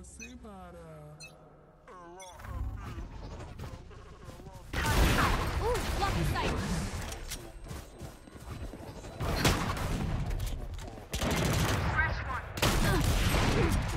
assim, para. Ooh, blocking sight. Fresh one.